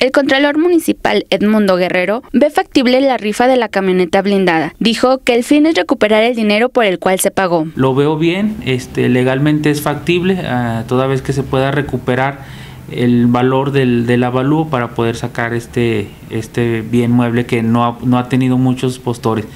El Contralor Municipal Edmundo Guerrero ve factible la rifa de la camioneta blindada. Dijo que el fin es recuperar el dinero por el cual se pagó. Lo veo bien, este, legalmente es factible, ah, toda vez que se pueda recuperar el valor del, del avalúo para poder sacar este, este bien mueble que no ha, tenido muchos postores.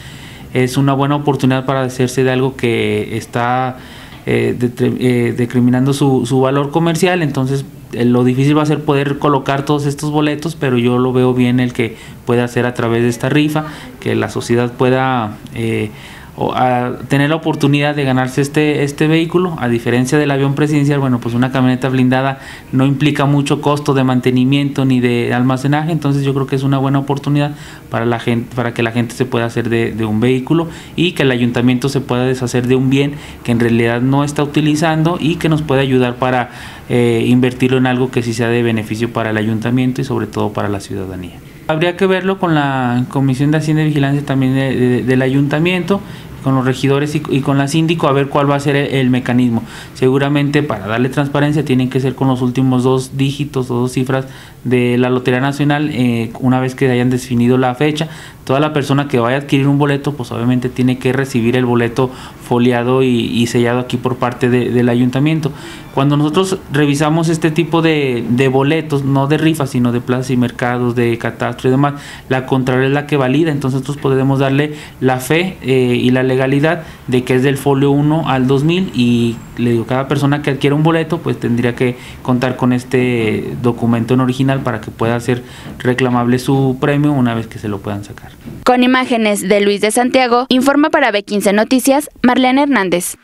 Es una buena oportunidad para hacerse de algo que está eh, eh, decriminando su, valor comercial, entonces lo difícil va a ser poder colocar todos estos boletos, pero yo lo veo bien el que pueda hacer a través de esta rifa, que la sociedad pueda eh, o a tener la oportunidad de ganarse este, este vehículo, a diferencia del avión presidencial, bueno, pues una camioneta blindada no implica mucho costo de mantenimiento ni de almacenaje, entonces yo creo que es una buena oportunidad para, la gente, para que la gente se pueda hacer de, de un vehículo y que el ayuntamiento se pueda deshacer de un bien que en realidad no está utilizando y que nos puede ayudar para eh, invertirlo en algo que sí sea de beneficio para el ayuntamiento y sobre todo para la ciudadanía. Habría que verlo con la Comisión de Hacienda y Vigilancia también de, de, del ayuntamiento, con los regidores y, con la síndico a ver cuál va a ser el, el, mecanismo. Seguramente para darle transparencia tienen que ser con los últimos dos dígitos o dos cifras de la Lotería Nacional eh, una vez que hayan definido la fecha. Toda la persona que vaya a adquirir un boleto pues obviamente tiene que recibir el boleto foliado y, sellado aquí por parte de, del ayuntamiento. Cuando nosotros revisamos este tipo de, boletos, no de rifas, sino de plazas y mercados, de catastro y demás, la Contraloría es la que valida, entonces nosotros podemos darle la fe eh, y la legalidad de que es del folio 1 al 2000 y le digo, cada persona que adquiera un boleto pues tendría que contar con este documento en original para que pueda ser reclamable su premio una vez que se lo puedan sacar. Con imágenes de Luis de Santiago, informa para B15 Noticias Marlene Hernández.